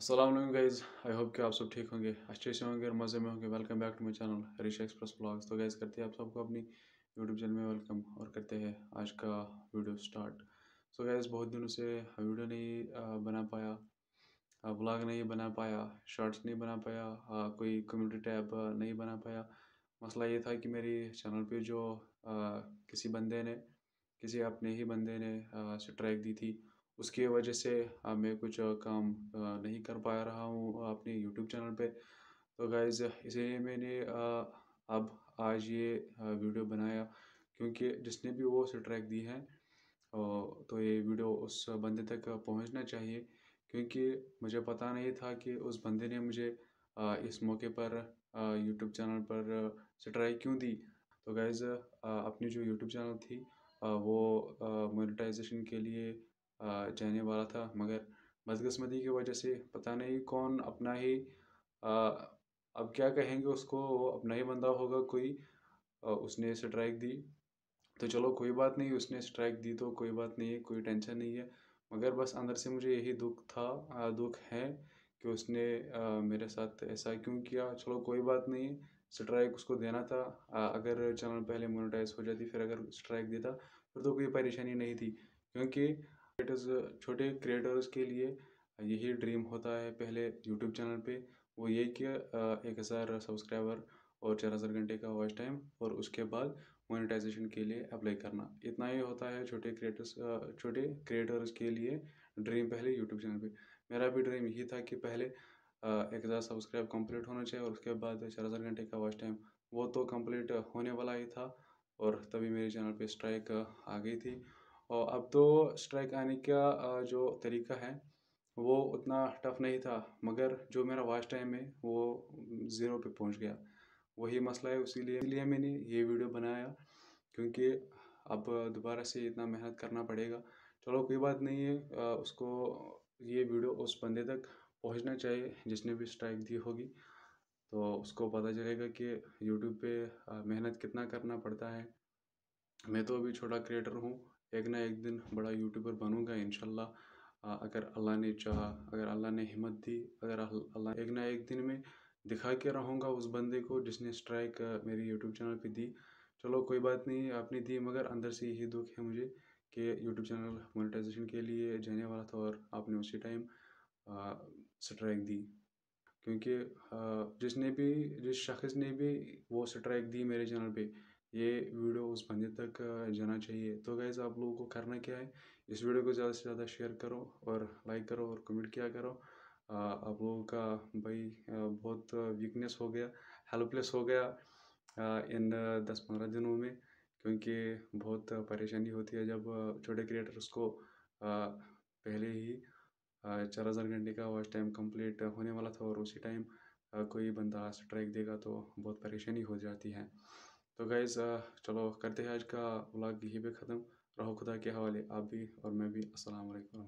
Aslam guys I hope कि आप सब ठीक होंगे, अच्छे से होंगे और मज़े में होंगे। Welcome back to my channel Harish express blogs तो गाइज़ करते हैं आप सबको अपनी यूट्यूब चैनल में वेलकम और करते हैं आज का वीडियो स्टार्ट सो गाइज़ बहुत दिनों से वीडियो नहीं बना पाया ब्लॉग नहीं बना पाया शॉर्ट्स नहीं बना पाया कोई कम्युनिटी टैब नहीं बना पाया। मसला ये था कि मेरी चैनल पर जो किसी बंदे ने, किसी अपने ही बंदे ने स्ट्राइक दी थी। उसकी वजह से मैं कुछ काम नहीं कर पा रहा हूँ अपने यूट्यूब चैनल पे। तो गाइज़ इसीलिए मैंने अब आज ये वीडियो बनाया, क्योंकि जिसने भी वो स्ट्राइक दी है तो ये वीडियो उस बंदे तक पहुँचना चाहिए, क्योंकि मुझे पता नहीं था कि उस बंदे ने मुझे इस मौके पर यूट्यूब चैनल पर स्ट्राइक क्यों दी। तो गाइज़ अपनी जो यूट्यूब चैनल थी वो मोनेटाइजेशन के लिए जाने वाला था, मगर बदकस्मती की वजह से पता नहीं कौन अपना ही अब क्या कहेंगे उसको अपना ही बंदा होगा, कोई उसने स्ट्राइक दी। तो चलो कोई बात नहीं, उसने स्ट्राइक दी तो कोई बात नहीं है, कोई टेंशन नहीं है। मगर बस अंदर से मुझे यही दुख था दुख है कि उसने मेरे साथ ऐसा क्यों किया। चलो कोई बात नहीं स्ट्राइक उसको देना था। अगर चैनल पहले मोनेटाइज हो जाती, फिर अगर स्ट्राइक देता, फिर तो कोई परेशानी नहीं थी। क्योंकि क्रिएटर्स छोटे क्रिएटर्स के लिए यही ड्रीम होता है पहले यूट्यूब चैनल पे। वो ये कि एक हज़ार सब्सक्राइबर और चार हज़ार घंटे का वॉच टाइम और उसके बाद मोनेटाइजेशन के लिए अप्लाई करना। इतना ही होता है छोटे क्रिएटर्स छोटे क्रिएटर्स के लिए ड्रीम पहले यूट्यूब चैनल पे। मेरा भी ड्रीम यही था कि पहले एक हज़ार सब्सक्राइब कंप्लीट होना चाहिए और उसके बाद चार हज़ार घंटे का वॉच टाइम वो तो कंप्लीट होने वाला ही था और तभी मेरे चैनल पे स्ट्राइक आ गई थी। और अब तो स्ट्राइक आने का जो तरीका है, वो उतना टफ नहीं था, मगर जो मेरा वॉच टाइम है, वो ज़ीरो पे पहुँच गया। वही मसला है इसीलिए इसलिए मैंने ये वीडियो बनाया, क्योंकि अब दोबारा से इतना मेहनत करना पड़ेगा। चलो, कोई बात नहीं है उसको, ये वीडियो उस बंदे तक पहुँचना चाहिए, जिसने भी स्ट्राइक दी होगी। तो उसको पता चलेगा कि यूट्यूब पे मेहनत कितना करना पड़ता है। मैं तो अभी छोटा क्रिएटर हूँ एक ना एक दिन बड़ा यूट्यूबर बनूँगा इन अगर अल्लाह ने चाहा, अगर अल्लाह ने हिम्मत दी, अगर अल्लाह एक ना एक दिन में दिखा के रहूँगा उस बंदे को जिसने स्ट्राइक मेरी यूट्यूब चैनल पे दी। चलो, कोई बात नहीं, आपने दी, मगर अंदर से यही दुख है मुझे कि यूट्यूब चैनल मोनेटाइजेशन के लिए जाने वाला था और आपने उसी टाइम स्ट्राइक दी। क्योंकि जिसने भी, जिस शख्स ने भी वो स्ट्राइक दी मेरे चैनल पे ये वीडियो उस बंदे तक जाना चाहिए। तो गैज़ आप लोगों को करना क्या है, इस वीडियो को ज़्यादा से ज़्यादा शेयर करो और लाइक करो और कमेंट किया करो। आप लोगों का भाई बहुत वीकनेस हो गया हेल्पलेस हो गया इन दस पंद्रह दिनों में। क्योंकि बहुत परेशानी होती है जब छोटे क्रिएटर्स को पहले ही चार हज़ार घंटे का वॉच टाइम कंप्लीट होने वाला था और उसी टाइम कोई बंदा स्ट्राइक देगा तो बहुत परेशानी हो जाती है। तो गाइज़ चलो करते हैं आज का ब्लॉग यहीं पे ख़त्म। रहो खुदा के हवाले, आप भी और मैं भी। असल वरम्ह